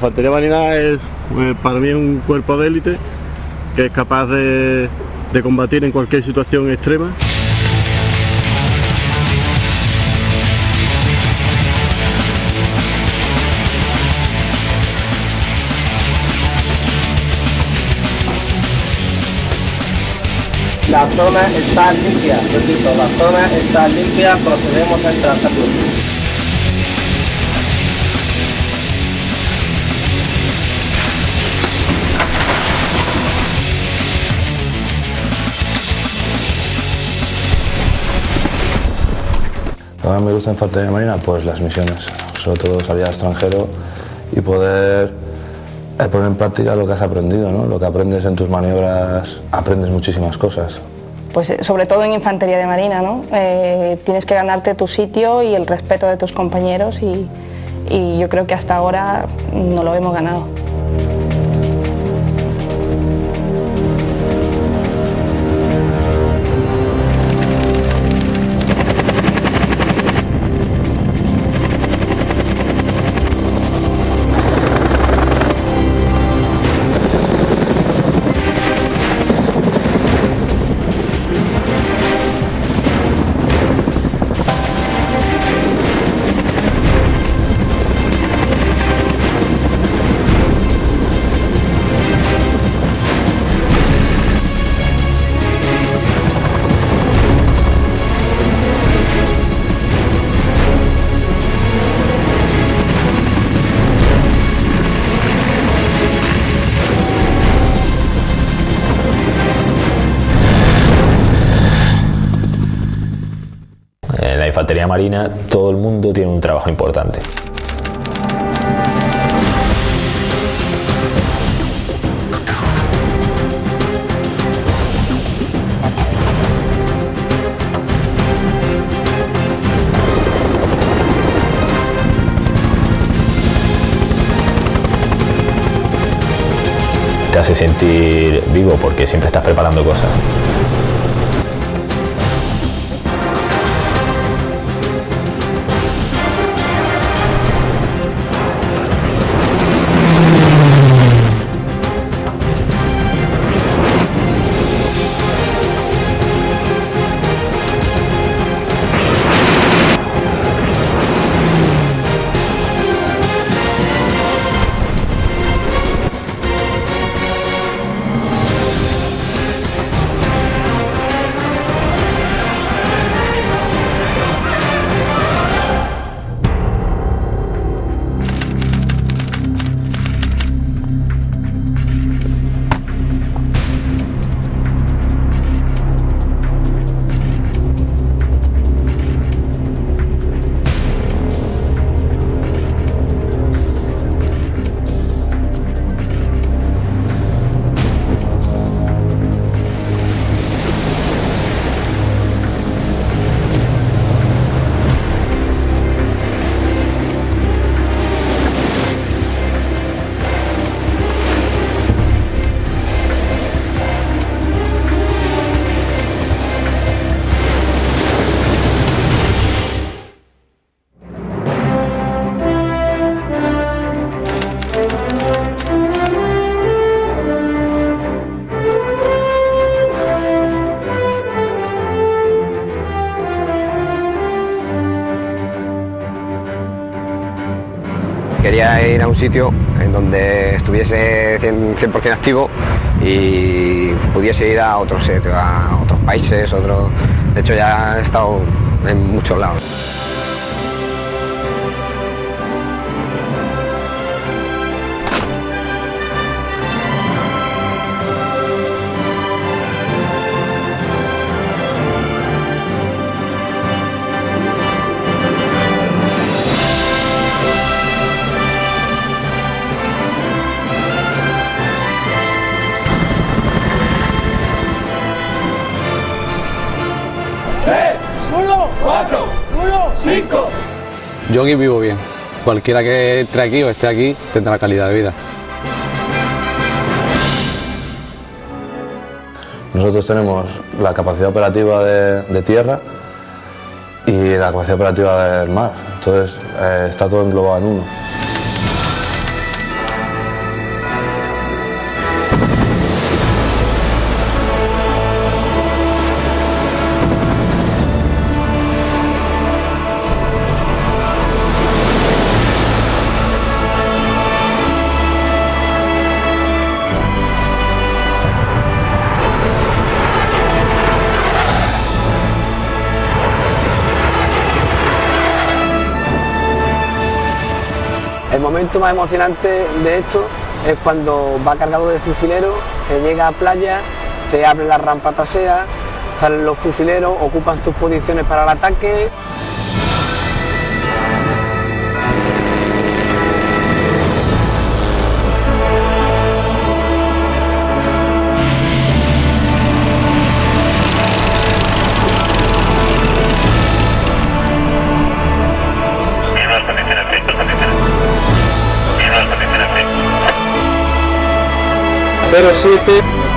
La infantería marina es, pues, para mí, un cuerpo de élite que es capaz de, de combatir en cualquier situación extrema. La zona está limpia, repito, la zona está limpia, procedemos a entrar. Más me gusta en Infantería Marina, pues las misiones, sobre todo salir al extranjero y poder eh, poner en práctica lo que has aprendido, ¿no? Lo que aprendes en tus maniobras, aprendes muchísimas cosas. Pues eh, sobre todo en infantería de marina, ¿no? Eh, tienes que ganarte tu sitio y el respeto de tus compañeros y, y yo creo que hasta ahora no lo hemos ganado. La infantería marina todo el mundo tiene un trabajo importante. Te hace sentir vivo porque siempre estás preparando cosas. Ir a un sitio en donde estuviese 100%, 100 activo y pudiese ir a otros, sitios, a otros países, otros... de hecho ya he estado en muchos lados. Yo aquí vivo bien. Cualquiera que entre aquí o esté aquí tendrá calidad de vida. Nosotros tenemos la capacidad operativa de, de tierra y la capacidad operativa del mar. Entonces eh, está todo englobado en uno. Momento más emocionante de esto es cuando va cargado de fusileros, se llega a playa, se abre la rampa trasera, salen los fusileros, ocupan sus posiciones para el ataque. better suited